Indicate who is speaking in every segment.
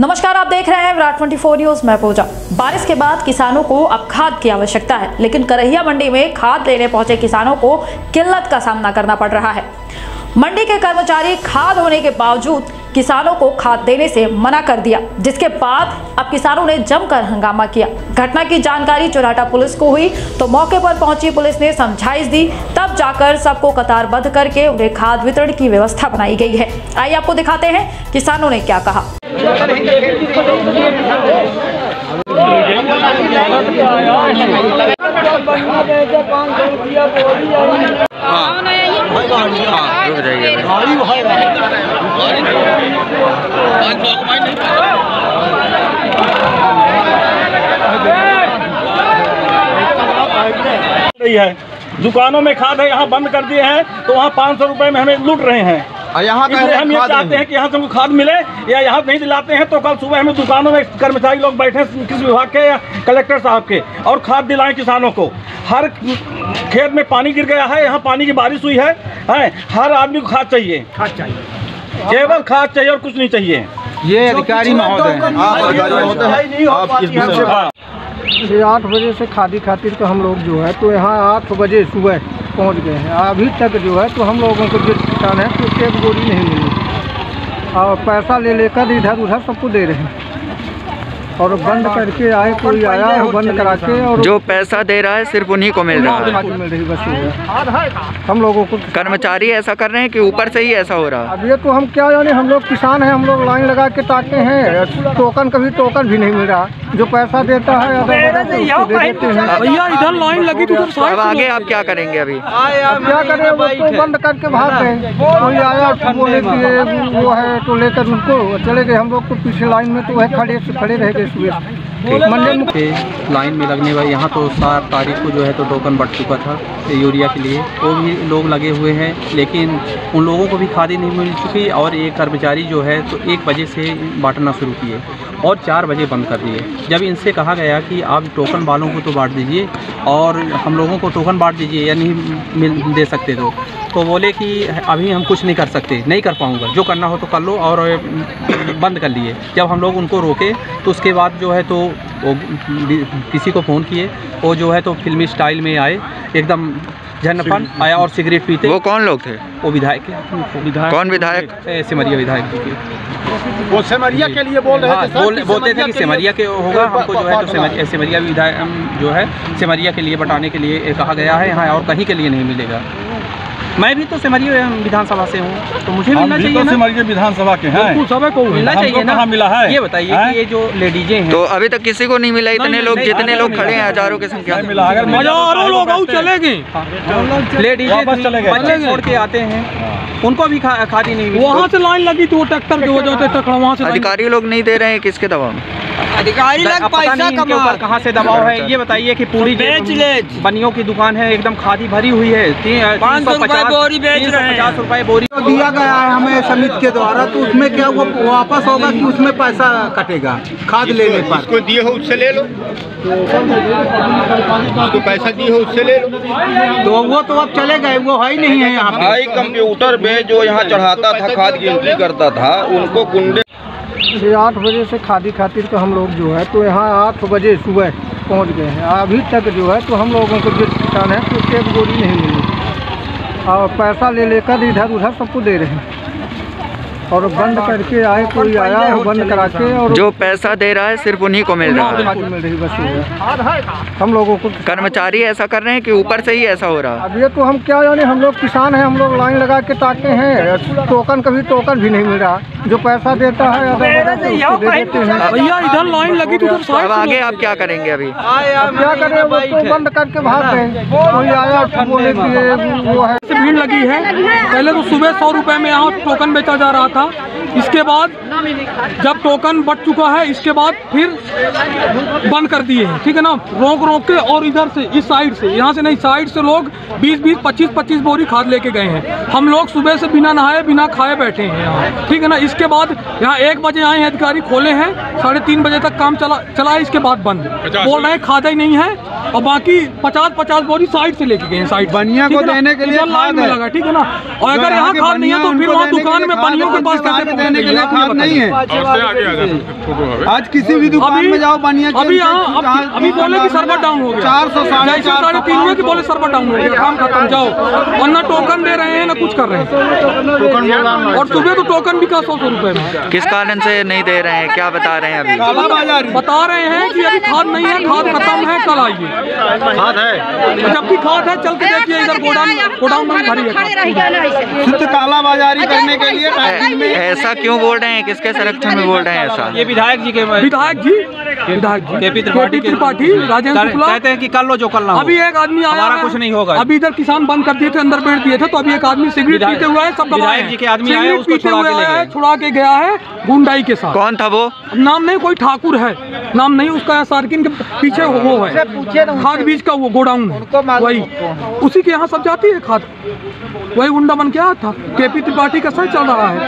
Speaker 1: नमस्कार, आप देख रहे हैं विराट 24 न्यूज़। मैं पूजा। बारिश के बाद किसानों को अब खाद की आवश्यकता है, लेकिन करहिया मंडी में खाद लेने पहुँचे किसानों को किल्लत का सामना करना पड़ रहा है। मंडी के कर्मचारी खाद होने के बावजूद किसानों को खाद देने से मना कर दिया जिसके बाद अब किसानों ने जमकर हंगामा किया। घटना की जानकारी चुराटा पुलिस को हुई तो मौके पर पहुँची पुलिस ने समझाइश दी। तब जाकर सबको कतारबद्ध करके उन्हें खाद वितरण की व्यवस्था बनाई गई है। आइए आपको दिखाते हैं किसानों ने क्या कहा।
Speaker 2: जाइए
Speaker 3: रही है। दुकानों में खाद है यहाँ बंद कर दिए हैं तो वहाँ पाँच सौ रुपये में हमें लूट रहे हैं।
Speaker 2: यहाँ
Speaker 3: इसलिए हम ये चाहते हैं कि यहाँ से हमको खाद मिले या यहाँ नहीं दिलाते हैं तो कल सुबह हमें दुकानों में कर्मचारी लोग बैठे हैं, किसी विभाग के या कलेक्टर साहब के और खाद दिलाएँ किसानों को। हर खेत में पानी गिर गया है यहाँ पानी की बारिश हुई है, है। हर आदमी को खाद चाहिए। खाद चाहिए। केवल खाद चाहिए और कुछ नहीं चाहिए।
Speaker 2: ये अधिकारी महोदय हैं। हैं।
Speaker 3: हाँ।
Speaker 4: आठ बजे से खादी खातिर तो हम लोग जो है तो यहाँ आठ बजे सुबह पहुँच गए हैं। अभी तक जो है तो हम लोगों को जो किसान है तो एक गोली नहीं मिली। और पैसा ले लेकर इधर उधर सबको दे रहे हैं। और बंद करके आए कोई आया है बंद करा के और
Speaker 5: जो पैसा दे रहा है सिर्फ़ उन्हीं को मिल रहा है।
Speaker 4: मिल रही बस हम लोगों को
Speaker 5: कर्मचारी ऐसा कर रहे हैं कि ऊपर से ही ऐसा हो रहा है?
Speaker 4: अब ये तो हम क्या जाने हम लोग किसान हैं हम लोग लाइन लगा के ताकते हैं। टोकन कभी टोकन भी नहीं मिल रहा। जो पैसा देता है तो
Speaker 3: भैया इधर लाइन लगी तो
Speaker 5: अब आगे आप क्या करेंगे अभी?
Speaker 4: क्या करें वो तो बंद करके भाग गए कोई आया तो बोले वो है तो लेकर उनको चले गए। हम लोग तो पीछे लाइन में तो वह खड़े से खड़े रह गए
Speaker 6: के लाइन में लगने वाले यहाँ तो सात तारीख को जो है तो टोकन बढ़ चुका था यूरिया के लिए। वो भी लोग लगे हुए हैं लेकिन उन लोगों को भी खादी नहीं मिल चुकी और एक कर्मचारी जो है तो एक बजे से बांटना शुरू किए और चार बजे बंद कर दिए। जब इनसे कहा गया कि आप टोकन वालों को तो बांट दीजिए और हम लोगों को टोकन बांट दीजिए या नहीं दे सकते तो। तो बोले कि अभी हम कुछ नहीं कर सकते नहीं कर पाऊँगा। जो करना हो तो कर लो और बंद कर लिए। जब हम लोग उनको रोके तो उसके बाद जो है तो वो किसी को फ़ोन किए वो जो है तो फिल्मी स्टाइल में आए एकदम झनपन आया और सिगरेट पीते।
Speaker 5: वो कौन लोग थे?
Speaker 6: वो विधायक। विधायक।
Speaker 5: कौन विधायक?
Speaker 6: सिमरिया विधायक जी के।
Speaker 2: वो सेमरिया के लिए बोल रहे
Speaker 6: हाँ,
Speaker 2: थे
Speaker 6: बोल बोलते थे कि सिमरिया के होगा हमको जो है तो सिमरिया विधायक जो है सिमरिया के लिए बटाने के लिए कहा गया है यहाँ और कहीं के लिए नहीं मिलेगा। मैं भी तो सिमरिया विधानसभा से हूँ तो मुझे मिलना
Speaker 3: भी
Speaker 6: चाहिए
Speaker 3: तो सिमरिया विधानसभा के हैं।
Speaker 6: मिलना चाहिए ना।
Speaker 3: मिला है?
Speaker 6: ये बताइए
Speaker 3: हैं?
Speaker 6: कि ये जो लेडीजें हैं।
Speaker 5: तो अभी तक किसी को नहीं मिला इतने लोग जितने लोग खड़े हैं हज़ारों की संख्या
Speaker 3: मिला अगर
Speaker 6: हज़ारों लोग
Speaker 3: चले
Speaker 6: लेडीजें
Speaker 3: वापस चले गए।
Speaker 6: लेडीजे छोड़ के आते हैं। उनको भी खा, खादी नहीं मिली।
Speaker 7: वहाँ से लाइन लगी तो ट्रैक्टर की वजह से ट्रैक्टर वहाँ से
Speaker 5: अधिकारी लोग नहीं दे रहे हैं किसके दबाव में?
Speaker 6: अधिकारी लोग पैसा ऊपर कहाँ से दबाव है। ये बताइए कि पूरी
Speaker 7: बेच ले।
Speaker 6: बनियों की दुकान है एकदम खादी भरी हुई है। पाँच सौ
Speaker 7: रुपए बोरी बेच रहे हैं।
Speaker 6: पचास रुपए बोरी
Speaker 8: दिया गया है हमें समिति के द्वारा तो उसमें क्या वो वापस होगा कि उसमें पैसा कटेगा खाद लेने पर।
Speaker 2: उसको दिए हो उससे ले लो। उसको पैसा दिए हो उससे ले लो।
Speaker 8: तो वो तो अब चले गए वो है ही नहीं है यहाँ पे।
Speaker 9: भाई कंप्यूटर पे जो यहाँ चढ़ाता था खाद की एंट्री करता था उनको कुंडे
Speaker 4: ये आठ बजे से खादी खातिर तो हम लोग जो है तो यहाँ आठ बजे सुबह पहुँच गए हैं। अभी तक जो है तो हम लोगों को जो किसान है तो एक गोली नहीं मिली। और पैसा ले लेकर इधर उधर सबको दे रहे हैं। और बंद करके आए कोई आया है बंद करा के और
Speaker 5: जो पैसा दे रहा है सिर्फ़ उन्हीं को मिल रहा है।
Speaker 4: मिल रही बस हम लोगों को
Speaker 5: कर्मचारी ऐसा कर रहे हैं कि ऊपर से ही ऐसा हो रहा है?
Speaker 4: अब ये तो हम क्या जाने हम लोग किसान हैं हम लोग लाइन लगा के ताकते हैं। टोकन कभी टोकन भी नहीं मिल। रहा जो पैसा देता है तो हैं।
Speaker 7: भैया इधर लाइन लगी तो
Speaker 5: अब आगे आप क्या करेंगे अभी?
Speaker 4: अब क्या करें वो तो बंद करके भाग गए। कोई आया तो वो है।
Speaker 7: भीड़ लगी है। पहले तो सुबह सौ रुपए में यहाँ टोकन बेचा जा रहा था। इसके बाद जब टोकन बढ़ चुका है इसके बाद फिर बंद कर दिए हैं। ठीक है ना? रोक रोक के और इधर से इस साइड से। यहाँ से नहीं साइड से लोग 20 20 25 25 बोरी खाद लेके गए हैं। हम लोग सुबह से बिना नहाए बिना खाए बैठे हैं यहाँ। ठीक है ना? इसके बाद यहाँ एक बजे आए हैं अधिकारी खोले हैं। साढ़े तीन बजे तक काम चला चला है इसके बाद बंद। बोल रहे हैं खादा ही नहीं है। और बाकी पचास पचास बोरी साइड से लेके गए हैं साइड
Speaker 2: बनिया को देने के लिए
Speaker 7: लाइन में लगा ठीक है ना? और अगर
Speaker 2: यहाँ
Speaker 7: खाद नहीं है तो फिर वहाँ दुकान में
Speaker 2: खाद
Speaker 7: बनियों के पास कैसे
Speaker 2: देने के लिए खाद नहीं है। आज किसी भी दुकान में जाओ बनिया
Speaker 7: अभी यहाँ अभी अभी बोले की सर्वर डाउन हो गया।
Speaker 2: चार सौ साढ़े चार
Speaker 7: साढ़े तीन हुए कि बोले सर्वर डाउन हो गया। काम खत्म जाओ। और ना टोकन दे रहे हैं ना कुछ कर रहे हैं। और सुबह तो टोकन भी का सौ सौ रुपए में।
Speaker 5: किस कारण से नहीं दे रहे हैं? क्या बता रहे हैं अभी?
Speaker 7: बता रहे हैं कि अभी खाद नहीं है खाद खत्म है कल आइए।
Speaker 10: खाद है।
Speaker 7: जबकि खाद है चल के देखिए इधर गोडाउन गोडाउन में भरी है।
Speaker 2: शुद्ध काला बाजारी करने के लिए
Speaker 5: ऐसा क्यों बोल रहे हैं? किसके संरक्षण में बोल रहे हैं ऐसा?
Speaker 6: ये विधायक जी के
Speaker 7: विधायक जी? विधायक जी।
Speaker 6: केपी त्रिपाठी
Speaker 7: त्रिपाठी राजेंद्र शुक्ला?
Speaker 6: कहते हैं कि कर लो जो करना हो।
Speaker 7: अभी एक आदमी आया
Speaker 6: हमारा कुछ नहीं होगा।
Speaker 7: अभी इधर किसान बंद कर दिए थे अंदर बैठ दिए थे तो अभी एक आदमी सिगरेट पीते हुए है सब
Speaker 6: विधायक जी के आदमी आए, उसको छुड़ा के ले गए।
Speaker 7: छुड़ा के गया है गुंडाई के साथ।
Speaker 5: कौन था वो?
Speaker 7: नाम नहीं कोई ठाकुर है। नाम नहीं उसका सार्किन के पीछे वो है। खाद बीज का वो गोडाउन वही। उसी के यहाँ सब जाती है खाद। वही गुंडा बन के आया था? केपी त्रिपाठी का सर चल रहा है।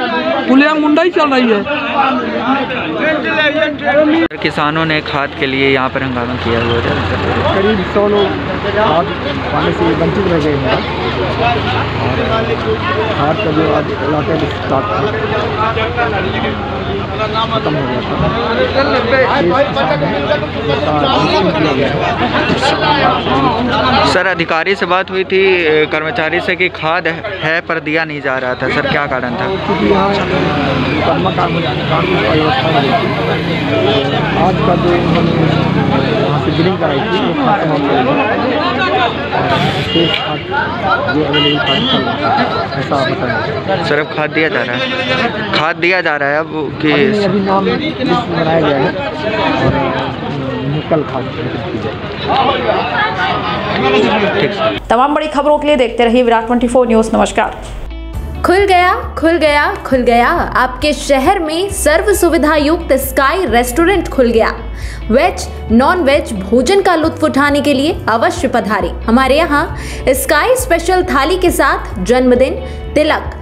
Speaker 7: खुलेआम गुंडा ही चल रही है।
Speaker 5: किसानों ने खाद के लिए यहाँ पर हंगामा किया हुआ था
Speaker 11: करीब सौ लोग खाद पाने से वंचित रह गए हैं। और खाद का जो आज इलाके में स्टॉक था खत्म हो गया था।
Speaker 5: सर, अधिकारी से बात हुई थी, कर्मचारी से कि खाद है, पर दिया नहीं जा रहा था। सर, क्या कारण था।
Speaker 11: आज का जो ऐसा बताया
Speaker 5: सर, अब खाद दिया जा रहा है। खाद दिया जा रहा है अब कि
Speaker 11: अभी नाम बनाया गया है। कल की जाएगी
Speaker 1: तमाम बड़ी खबरों के लिए देखते रहिए विराट 24 न्यूज़ नमस्कार।
Speaker 12: खुल गया खुल गया खुल गया। आपके शहर में सर्व सुविधा युक्त स्काई रेस्टोरेंट खुल गया। वेज नॉन वेज भोजन का लुत्फ उठाने के लिए अवश्य पधारें। हमारे यहाँ स्काई स्पेशल थाली के साथ जन्मदिन तिलक।